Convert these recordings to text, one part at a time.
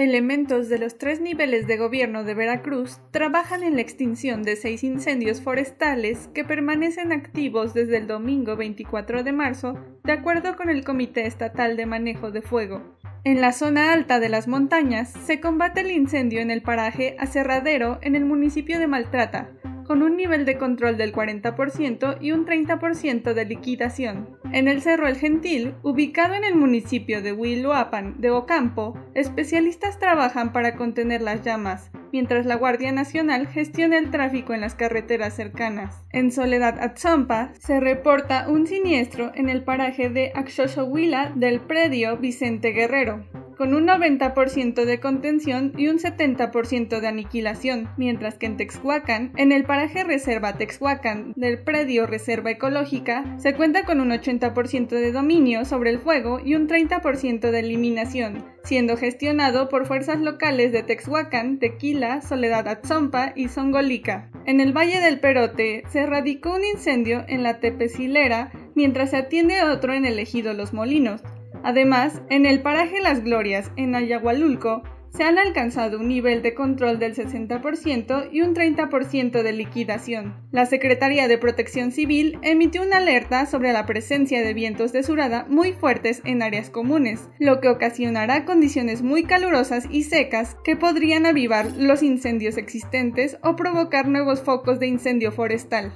Elementos de los tres niveles de gobierno de Veracruz trabajan en la extinción de seis incendios forestales que permanecen activos desde el domingo 24 de marzo, de acuerdo con el Comité Estatal de Manejo de Fuego. En la zona alta de las montañas se combate el incendio en el paraje Aserradero en el municipio de Maltrata, con un nivel de control del 40% y un 30% de liquidación. En el Cerro El Gentil, ubicado en el municipio de Huiluapan de Ocampo, especialistas trabajan para contener las llamas, mientras la Guardia Nacional gestiona el tráfico en las carreteras cercanas. En Soledad Atzompa se reporta un siniestro en el paraje de Axoxohuila del predio Vicente Guerrero con un 90% de contención y un 70% de aniquilación, mientras que en Texhuacán, en el paraje Reserva Texhuacán del predio Reserva Ecológica, se cuenta con un 80% de dominio sobre el fuego y un 30% de eliminación, siendo gestionado por fuerzas locales de Texhuacán, Tequila, Soledad Atzompa y Zongolica. En el Valle del Perote se erradicó un incendio en la Tepecilera mientras se atiende otro en el ejido Los Molinos. Además, en el paraje Las Glorias, en Ayahualulco, se han alcanzado un nivel de control del 60% y un 30% de liquidación. La Secretaría de Protección Civil emitió una alerta sobre la presencia de vientos de surada muy fuertes en áreas comunes, lo que ocasionará condiciones muy calurosas y secas que podrían avivar los incendios existentes o provocar nuevos focos de incendio forestal.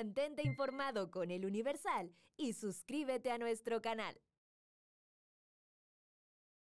Mantente informado con el Universal y suscríbete a nuestro canal.